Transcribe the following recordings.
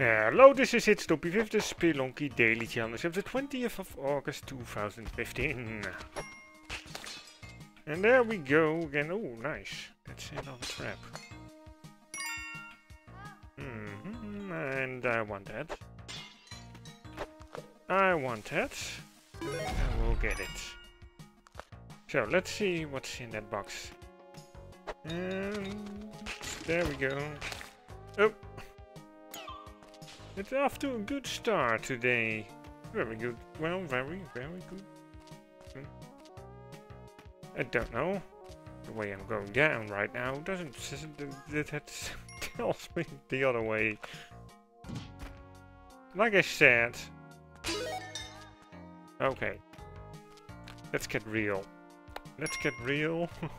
Hello, this is Hitsnoopy with the Spelunky Daily Challenge of the 20th of August 2015. And there we go again. Oh, nice. That's another trap. Mm -hmm. And I want that. I want that. I will get it. So, let's see what's in that box. And there we go. Oh! It's off to a good start today. Very good. Well, very, very good. Hmm. I don't know. The way I'm going down right now doesn't... That tells me the other way. Like I said... Okay. Let's get real. Let's get real.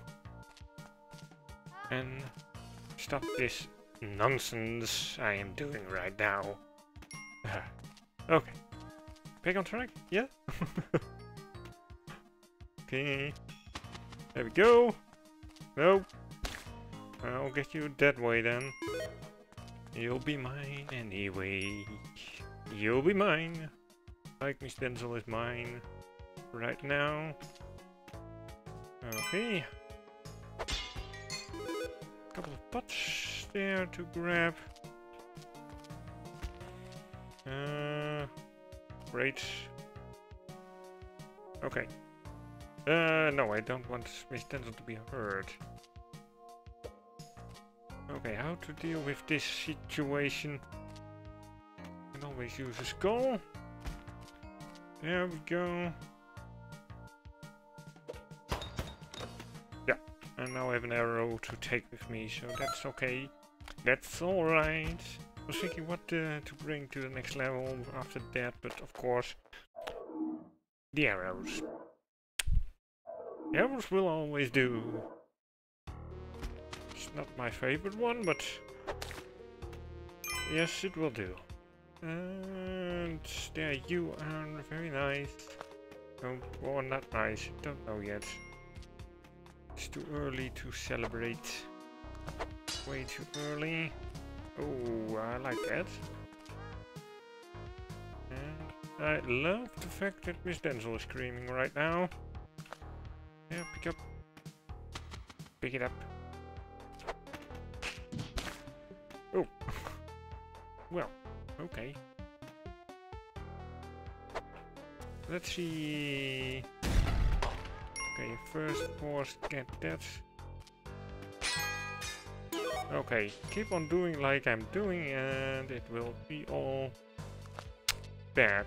and stop this nonsense I am doing right now. okay. Back on track? Yeah? okay. There we go. Nope. I'll get you that way then. You'll be mine anyway. You'll be mine. Like Miss Damsel is mine. Right now. Okay. Couple of pots there to grab. Uh, great. Okay. Uh, no, I don't want Miss Damsel to be hurt. Okay, how to deal with this situation? Can always use a skull. There we go. Yeah, and now I have an arrow to take with me, so that's okay. That's alright was thinking what uh, to bring to the next level after that, but of course, the arrows. The arrows will always do. It's not my favorite one, but yes, it will do. And there you are, very nice. Oh, or not nice, don't know yet. It's too early to celebrate. Way too early. Oh, I like that. And I love the fact that Miss Damsel is screaming right now. Yeah, pick up. Pick it up. Oh. well, okay. Let's see. Okay, first force get that. Okay, keep on doing like I'm doing and it will be all bad.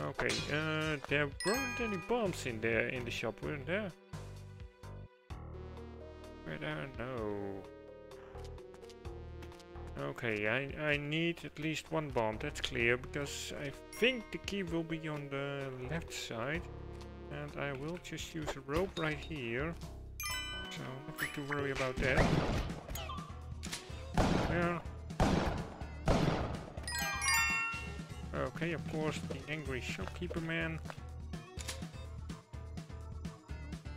Okay, uh, there weren't any bombs in there in the shop, weren't there? I don't know. Okay, I, I need at least one bomb, that's clear, because I think the key will be on the left side. And I will just use a rope right here. So nothing to worry about that. Yeah. Okay, of course, the angry shopkeeper man.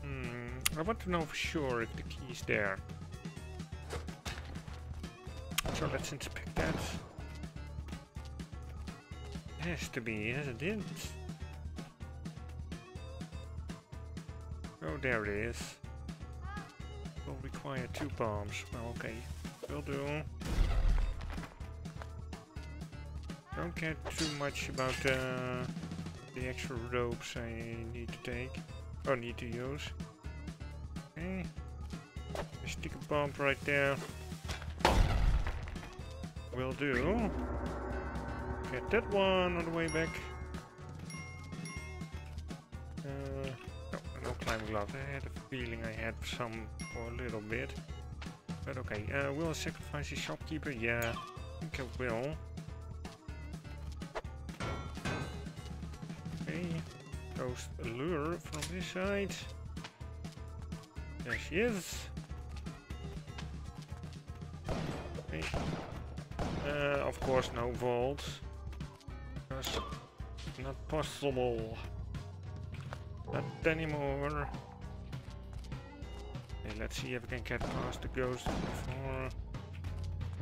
Hmm, I want to know for sure if the key is there. So let's inspect that. Has to be, yes it is. Oh, there it is require two bombs. Well, okay. Will do. Don't care too much about uh, the extra ropes I need to take. Or need to use. Okay. Stick a bomb right there. Will do. Get that one on the way back. Climbing glove. I had a feeling I had some for a little bit. But okay, uh, will I sacrifice the shopkeeper? Yeah, I think I will. Okay, ghost allure from this side. There she is. Okay. Uh, of course no vault. That's not possible. Not anymore. Let's see if we can get past the ghost before.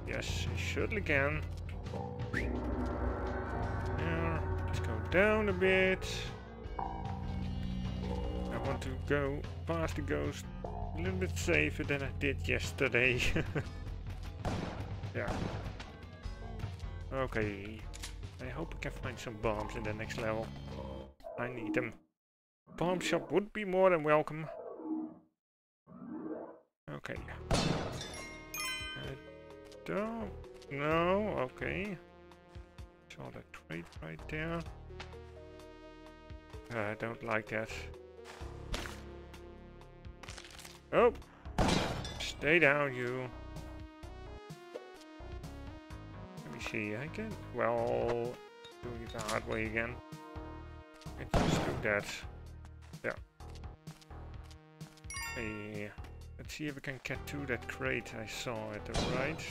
Yes, I certainly can. Now, let's go down a bit. I want to go past the ghost a little bit safer than I did yesterday. yeah. Okay. I hope I can find some bombs in the next level. I need them. Bomb shop would be more than welcome. Okay. I don't know. Okay. Saw that crate right there. Uh, I don't like that. Oh! Stay down, you. Let me see. I can. Well, doing it the hard way again. Let's just do that. Hey, let's see if we can get to that crate I saw at the right.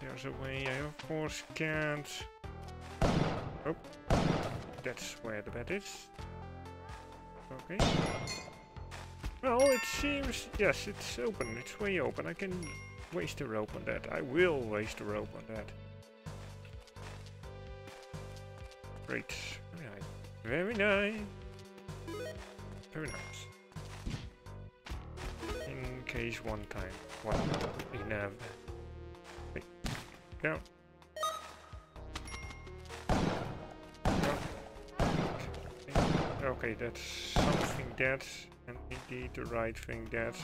There's a way I of course can't. Oh, that's where the bed is. Okay. Well, it seems, yes, it's open. It's way open. I can waste a rope on that. I will waste a rope on that. Great. Very. Very nice. Very nice. In case one time. One enough. Wait. No. Okay, that's something that, and indeed the right thing that.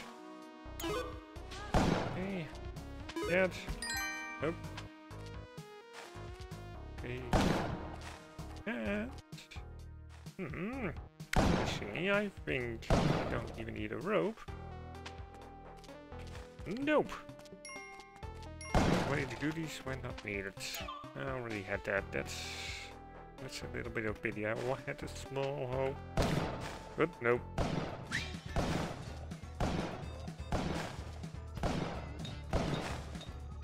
Okay, that. Nope. Hmm. See, I think I don't even need a rope. Nope. Way to do these when not needed. I already had that. That's that's a little bit of pity. I had a small hole. But nope.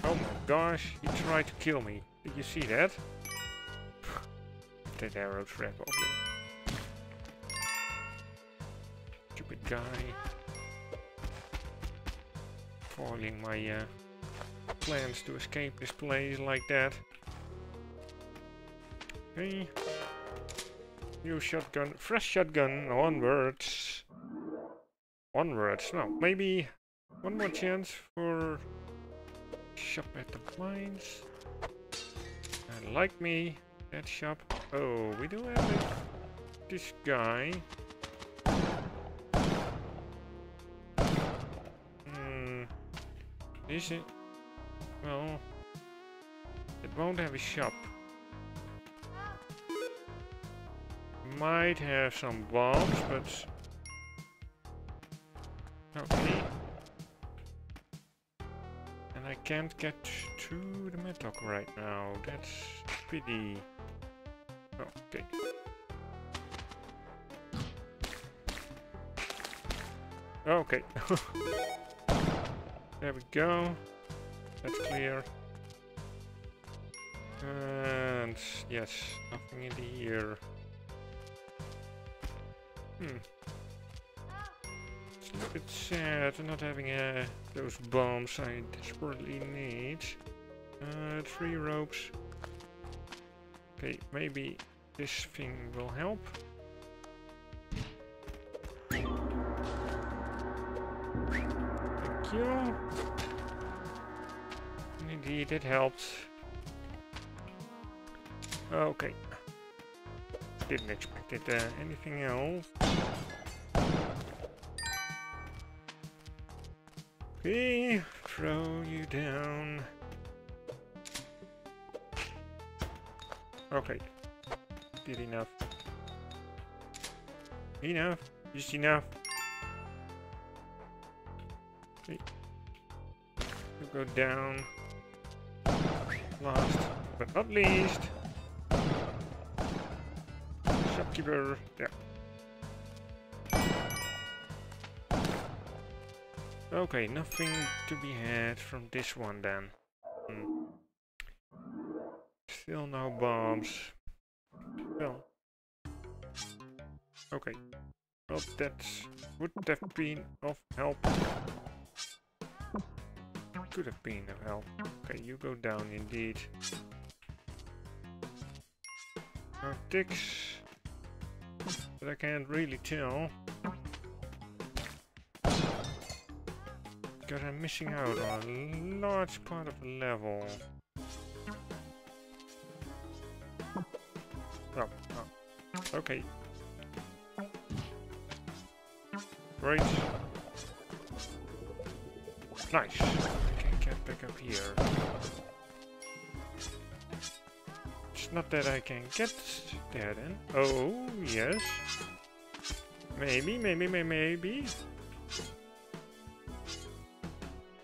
Oh my gosh, he tried to kill me. Did you see that? that arrow trap guy. Foiling my uh, plans to escape this place like that. Okay. New shotgun. Fresh shotgun. Onwards. Onwards. No, maybe one more chance for shop at the mines. And like me, that shop. Oh, we do have it. this guy. Is it? Well, it won't have a shop. might have some bombs, but... Okay. And I can't get to the Mattock right now. That's pity. Okay. Okay. there we go. That's clear. And yes, nothing in the ear. Hmm. It's a little bit sad not having uh, those bombs I desperately need. Uh, three ropes. Okay, maybe this thing will help. Indeed, it helped. Okay. Didn't expect it. Uh, anything else? Okay, throw you down. Okay, did enough. Enough, just enough. Okay. You go down. Last but not least. Shopkeeper, yeah. Okay, nothing to be had from this one then. Still no bombs. Well. Okay. Well, that would have been of help. could have been of help. Okay, you go down indeed. Ticks. But I can't really tell. Because I'm missing out on a large part of the level. Oh, oh. Okay. Great. Nice. I can get back up here. It's not that I can get there then. Oh, yes. Maybe, maybe, maybe, maybe.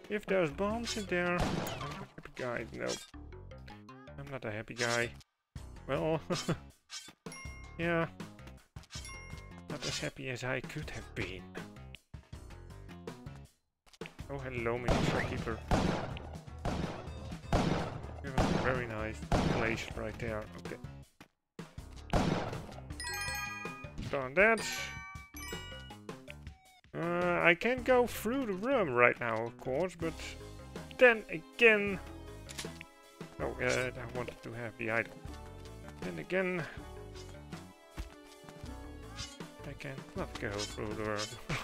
If there's bombs in there, I'm a happy guy. No. I'm not a happy guy. Well, yeah. Not as happy as I could have been. Oh, hello, Mr. Shopkeeper. You have a very nice place right there. Okay. Done that. Uh, I can't go through the room right now, of course, but then again... Oh, uh, I wanted to have the item. Then again... I can't not go through the room.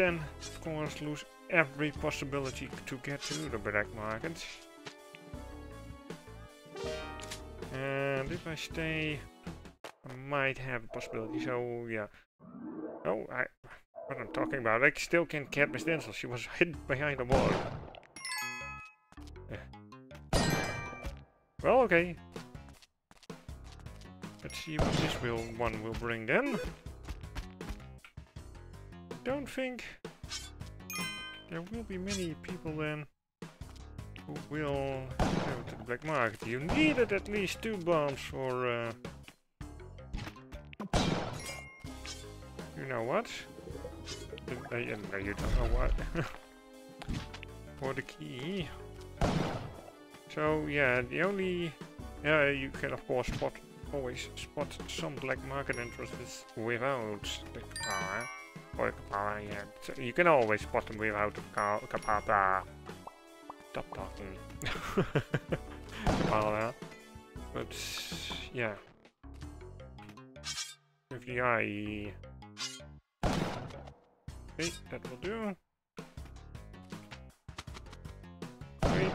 then, of course, lose every possibility to get to the black market. And if I stay I might have a possibility, so yeah. Oh, I, what I'm talking about, I still can't get Miss Damsel, she was hidden behind the wall. Well, okay. Let's see what this will one will bring then. Don't think there will be many people then who will go to the black market. You needed at least two bombs for uh, You know what? Uh, no, you don't know what. For the key. So yeah, the only yeah you can of course spot always spot some black market entrances without the car or car. Yeah, so you can always spot them without car. car Stop talking. Kapala. But yeah, with the eye Okay, that will do. Great.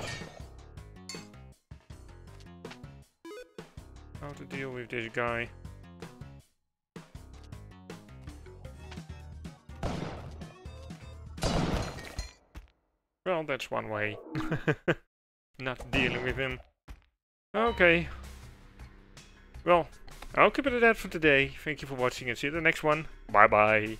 How to deal with this guy. That's one way. Not dealing with him. Okay. Well, I'll keep it at that for today. Thank you for watching and see you in the next one. Bye bye.